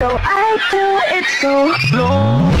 So I do it so slow